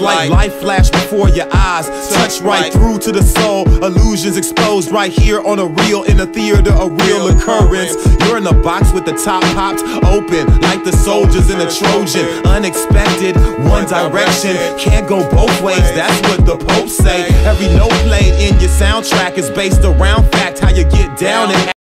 like life flash before your eyes. Touch right through to the soul. Illusions exposed right here on a reel in a theater, a real occurrence. You're in a box with the top popped open, like the soldiers in a Trojan. Unexpected, one direction. Can't go both ways, that's what the Pope say. Every note played in your soundtrack is based around fact, how you get down and